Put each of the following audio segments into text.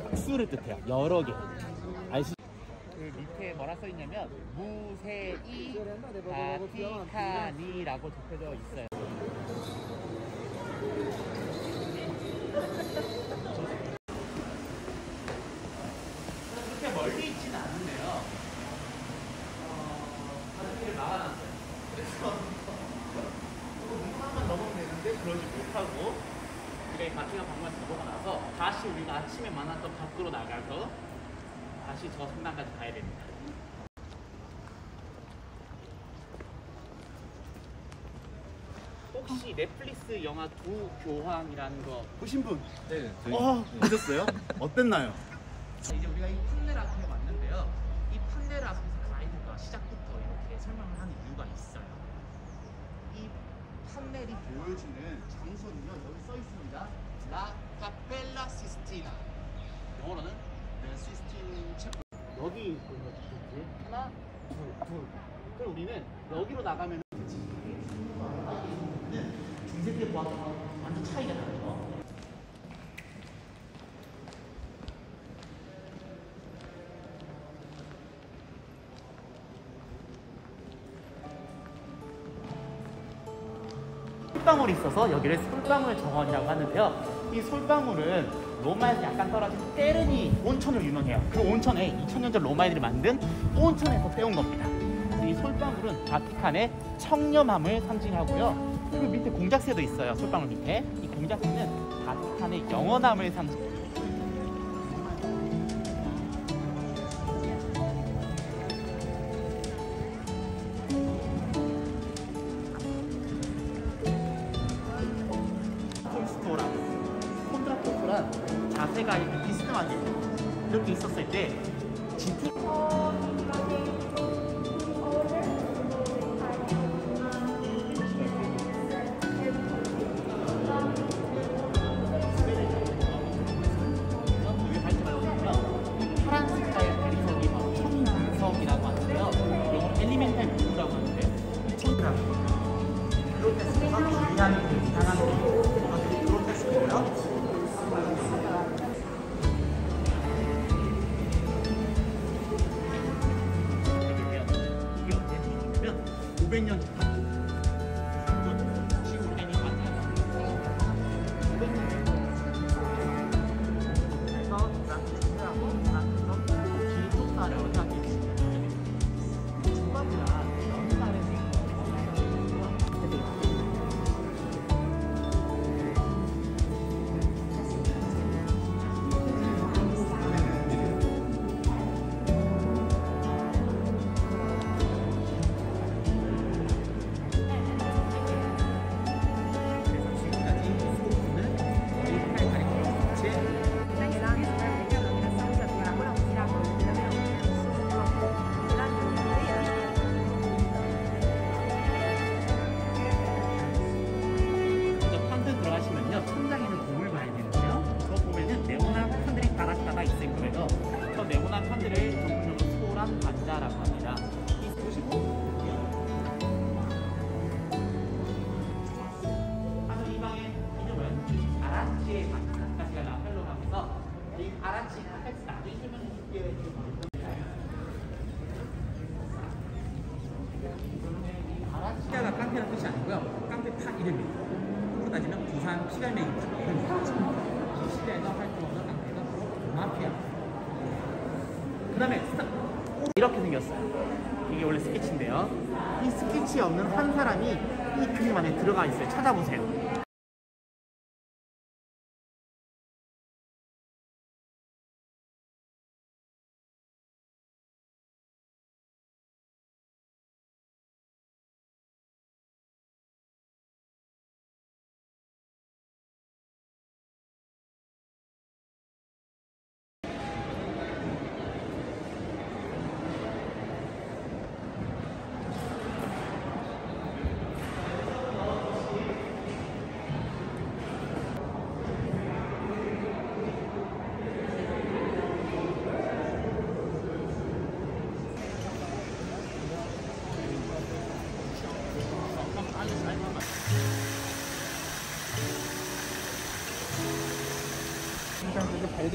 복수를 뜻해요. 여러 개. 아시? 그 밑에 뭐라 써 있냐면 무세이 바티카니라고 적혀져 있어요. 그렇게 멀리 있지는 않은데요. 어, 바퀴를 막아놨어요. 그래서 문만 넘으면 되는데 그러지 못하고 그래 바퀴가 방만 넘어가 나서 다시 우리가 아침에 만났던 밖으로 나가서 다시 저 성당까지 가야 됩니다. 혹시 넷플릭스 영화 두 교황이라는 거 보신 분? 네, 어, 보셨어요? 어땠나요? 이제 우리가 이 판넬아트에 왔는데요. 이 판넬아트에서 가이드가 시작부터 이렇게 설명을 하는 이유가 있어요. 이 판넬이 보여주는 장소는요. 여기 써 있습니다. 라 카펠라 시스티나. 둘, 둘. 그럼 우리는 여기로 나가면 중세 때 보았던 거랑 완전 차이가 나죠. 솔방울이 있어서 여기를 솔방울 정원이라고 하는데요. 이 솔방울은 로마에서 약간 떨어진 테르니 온천으로 유명해요. 그 온천에 2000년 전 로마인들이 만든 온천에서 떼온 겁니다. 이 솔방울은 바티칸의 청렴함을 상징하고요. 그리고 밑에 공작새도 있어요. 솔방울 밑에. 이 공작새는 바티칸의 영원함을 상징. 콘스토랑 콘드라토스랑 자세가 이렇게 비스듬하게 이렇게 있었을 때 진짜 이름이에요. 한국으로 따지면 부산 피갈매기죠. 이런 얘기죠. 이 시대에서 활동하던 깡패가 바로 마피아. 그 다음에 이렇게 생겼어요. 이게 원래 스케치인데요. 이 스케치에 없는 한 사람이 이 그림 안에 들어가 있어요. 찾아보세요.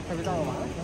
快拍炸了吧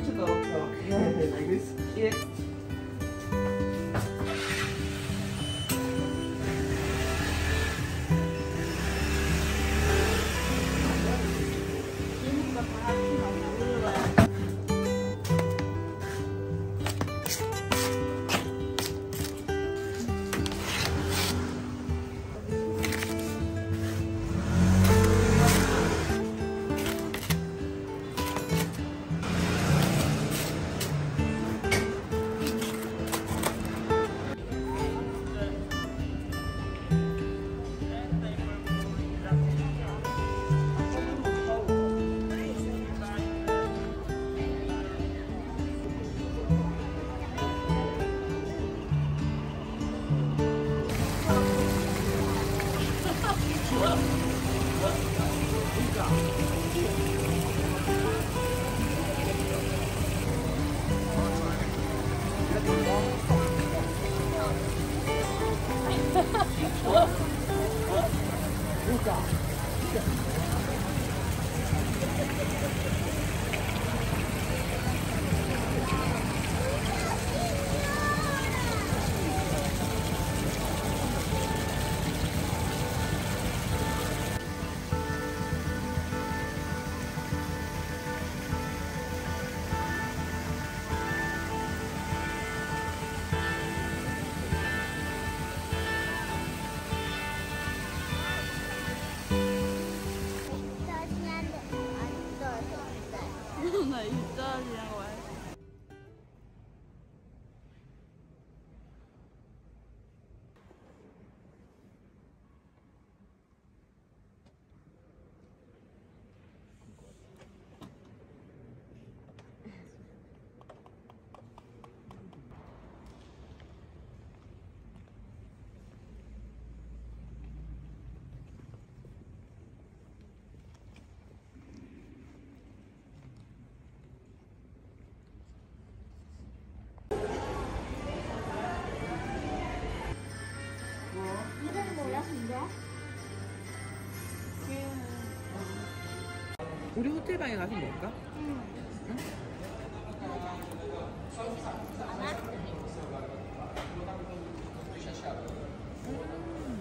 Portugal. Okay, like this? か。 우리 호텔 방에 가서 먹을까? 응. 응? 음.